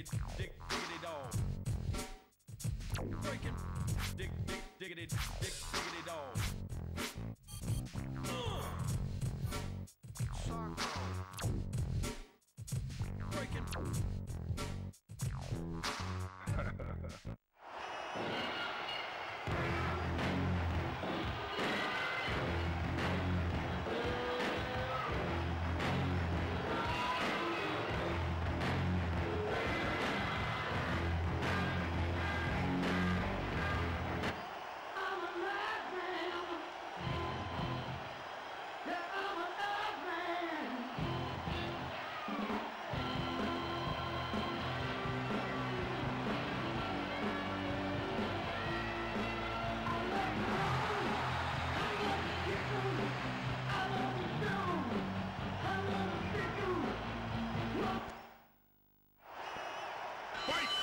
diggity, dig, diggity dog. Breaking, dig, dig, diggity, dig, diggity dog. fight!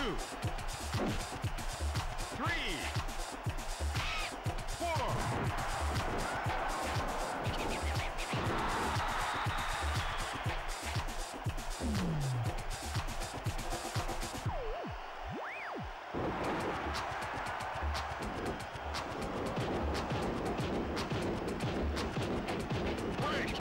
two, three, four. Break.